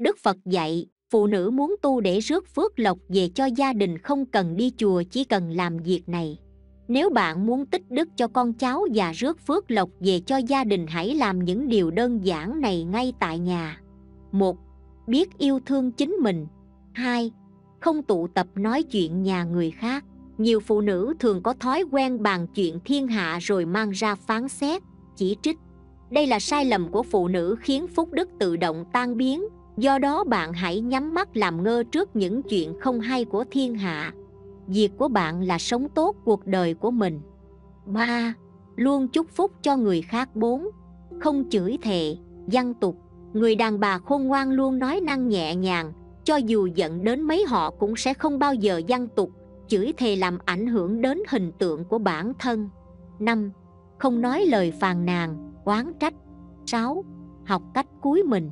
đức phật dạy, phụ nữ muốn tu để rước phước lộc về cho gia đình không cần đi chùa, chỉ cần làm việc này. Nếu bạn muốn tích đức cho con cháu và rước phước lộc về cho gia đình, hãy làm những điều đơn giản này ngay tại nhà. Một, biết yêu thương chính mình. Hai, không tụ tập nói chuyện nhà người khác. Nhiều phụ nữ thường có thói quen bàn chuyện thiên hạ rồi mang ra phán xét, chỉ trích. Đây là sai lầm của phụ nữ khiến phúc đức tự động tan biến do đó bạn hãy nhắm mắt làm ngơ trước những chuyện không hay của thiên hạ. Việc của bạn là sống tốt cuộc đời của mình. Ba, luôn chúc phúc cho người khác. Bốn, không chửi thề văn tục. Người đàn bà khôn ngoan luôn nói năng nhẹ nhàng, cho dù giận đến mấy họ cũng sẽ không bao giờ văn tục. Chửi thề làm ảnh hưởng đến hình tượng của bản thân. Năm, không nói lời phàn nàn, oán trách. Sáu, học cách cúi mình.